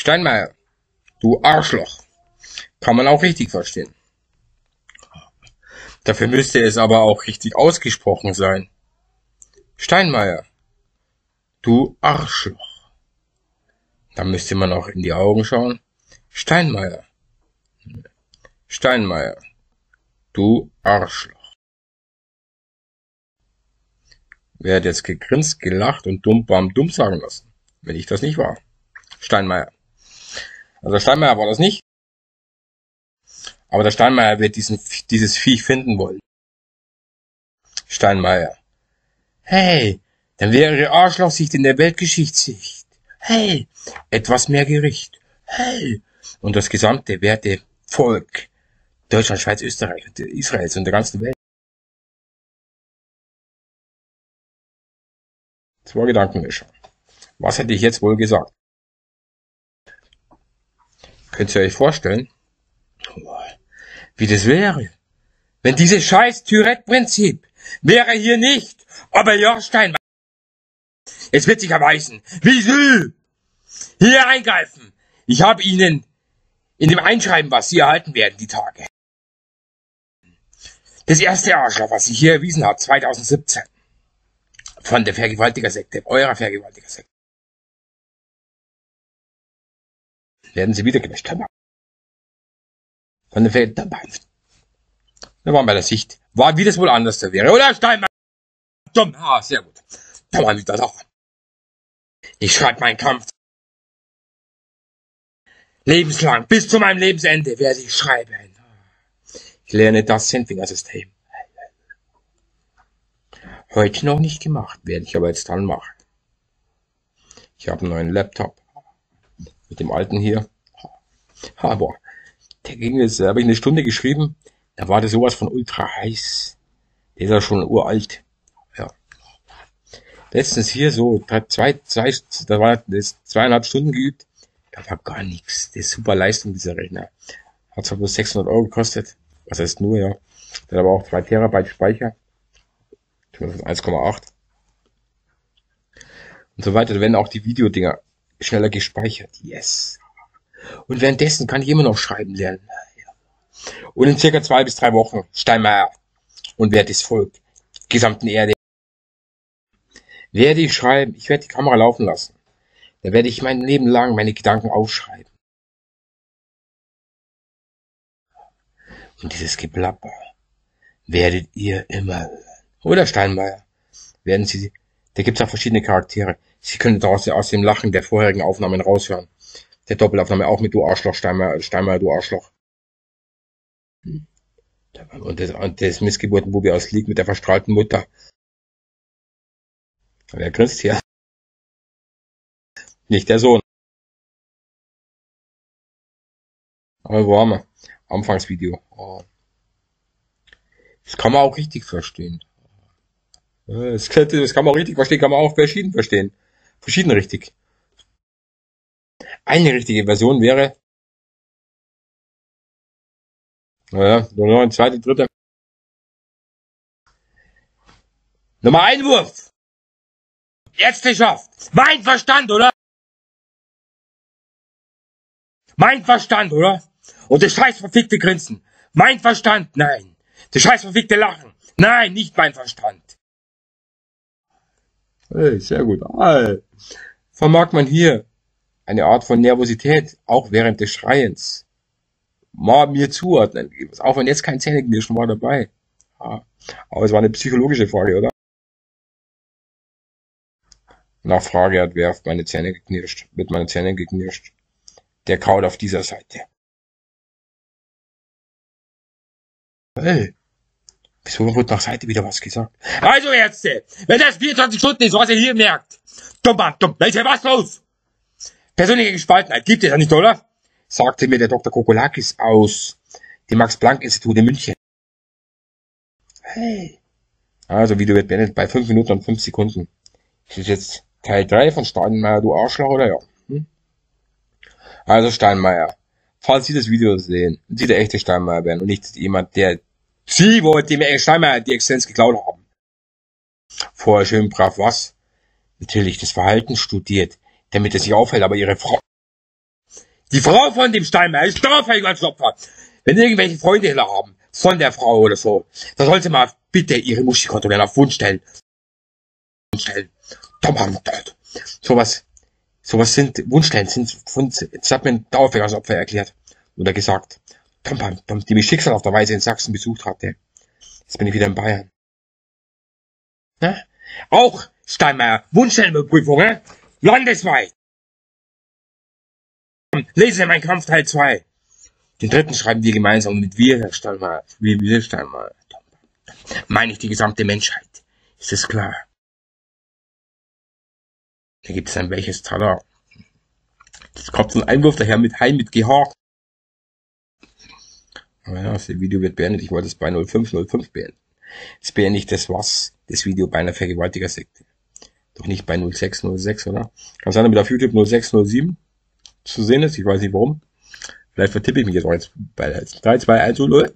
Steinmeier, du Arschloch. Kann man auch richtig verstehen. Dafür müsste es aber auch richtig ausgesprochen sein. Steinmeier, du Arschloch. Da müsste man auch in die Augen schauen. Steinmeier, Steinmeier, du Arschloch. Wer hat jetzt gegrinst, gelacht und dumm bam dumm sagen lassen, wenn ich das nicht war? Steinmeier. Also Steinmeier war das nicht. Aber der Steinmeier wird diesen, dieses Viech finden wollen. Steinmeier. Hey, dann wäre Ihre Arschlochsicht in der Weltgeschichtssicht. Hey, etwas mehr Gericht. Hey, und das gesamte werte Volk Deutschland, Schweiz, Österreich, Israels und der ganzen Welt. Zwei Gedankenmischer. Was hätte ich jetzt wohl gesagt? Könnt ihr euch vorstellen, wie das wäre, wenn dieses scheiß Tourette-Prinzip wäre hier nicht, aber Jorstein. Es wird sich erweisen, wie Sie hier eingreifen. Ich habe Ihnen in dem Einschreiben, was Sie erhalten werden, die Tage. Das erste Arschloch, was sich hier erwiesen hat, 2017. Von der Vergewaltigersekte, eurer Vergewaltigersekte. Werden Sie wieder haben. Von der Vergewaltiger. Da waren bei der Sicht. War, wie das wohl anders da wäre. Oder Steinmann? Dumm. Ah, sehr gut. Da war wieder doch. Ich schreibe meinen Kampf. Lebenslang, bis zu meinem Lebensende werde ich schreiben. Ich lerne das Sendfinger-System. Heute noch nicht gemacht, werde ich aber jetzt dann machen. Ich habe einen neuen Laptop. Mit dem alten hier. Aber der ging jetzt, da habe ich eine Stunde geschrieben. Da war das sowas von ultra heiß. Der ist ja schon uralt. Ja. Letztens hier so, zwei, zwei, da war das zweieinhalb Stunden geübt. Da war gar nichts. Das ist super Leistung, dieser Rechner. Hat zwar bloß 600 Euro gekostet. Was heißt nur, ja. Hat aber auch 2 Terabyte Speicher. 1,8 und so weiter. Werden auch die Videodinger schneller gespeichert. Yes. Und währenddessen kann ich immer noch schreiben lernen. Und in circa zwei bis drei Wochen Steinmeier und wertes Volk, gesamten Erde, werde ich schreiben. Ich werde die Kamera laufen lassen. Da werde ich mein Leben lang meine Gedanken aufschreiben. Und dieses Geplapper werdet ihr immer. Oder Steinmeier. Werden Sie, da gibt's auch verschiedene Charaktere. Sie können daraus aus dem Lachen der vorherigen Aufnahmen raushören. Der Doppelaufnahme auch mit Du Arschloch, Steinmeier, Steinmeier, Du Arschloch. Und das, und das Missgeburtenbubi aus Lieg mit der verstrahlten Mutter. Wer grinst hier? Nicht der Sohn. Aber wo haben wir? Anfangsvideo. Oh. Das kann man auch richtig verstehen. Das kann man auch richtig verstehen, kann man auch verschieden verstehen. Verschieden richtig. Eine richtige Version wäre, naja, nur noch ein zweite, dritte. Nummer Einwurf. Jetzt geschafft. Mein Verstand, oder? Mein Verstand, oder? Und das scheiß verfickte Grinsen. Mein Verstand, nein. Das scheiß verfickte Lachen. Nein, nicht mein Verstand. Hey, sehr gut. Ah, vermag man hier eine Art von Nervosität, auch während des Schreiens, mal mir zuordnen. Auch wenn jetzt kein Zähneknirschen war dabei. Ja, aber es war eine psychologische Frage, oder? Nachfrage hat, wer auf meine Zähne geknirscht, mit meinen Zähnen geknirscht. Der kaut auf dieser Seite. Hey, Wieso wurde nach Seite wieder was gesagt? Also Ärzte, wenn das 24 Stunden ist, was ihr hier merkt. Dumm, dumm, da ist ja was los. Persönliche Gespaltenheit gibt es ja nicht, oder? Sagte mir der Dr. Kokolakis aus dem Max-Planck-Institut in München. Hey. Also, Video wird beendet bei 5 Minuten und 5 Sekunden. Das ist jetzt Teil 3 von Steinmeier, du Arschloch, oder ja? Hm? Also Steinmeier, falls Sie das Video sehen, Sie der echte Steinmeier werden und nicht jemand, der Sie wollte mir scheinbar die Existenz geklaut haben. Vorher schön brav was? Natürlich das Verhalten studiert, damit es sich auffällt, aber ihre Frau Die Frau von dem Steinmeier ist Strafverfolgungsopfer. Wenn irgendwelche Freunde hier haben, von der Frau oder so, dann sollte mal bitte ihre Muschi kontrollieren auf Wunsch stellen. Wunschstellen. Sowas, sowas sind, Wunschstellen sind, von, das hat mir ein Dauervergangsopfer erklärt. Oder gesagt. Die mich schicksalhafterweise in Sachsen besucht hatte. Jetzt bin ich wieder in Bayern. Ja? Auch Steinmeier, Wunschstellenüberprüfung, ne? Landesweit. Lese mein Kampf Teil 2. Den dritten schreiben wir gemeinsam mit wir, Herr Steinmeier. Wir, wir Steinmeier. Meine ich die gesamte Menschheit. Ist das klar? Da gibt es ein welches Taler. Das kommt ein Einwurf daher mit Heim mit GH. Ja, das Video wird beendet. Ich wollte es bei 0505 beenden. Jetzt beende ich das was, das Video bei einer Vergewaltigersekte. Doch nicht bei 0606, oder? Kann sein, damit auf YouTube 0607 zu sehen ist. Ich weiß nicht warum. Vielleicht vertippe ich mich jetzt auch jetzt bei 3, 2, 1, 0.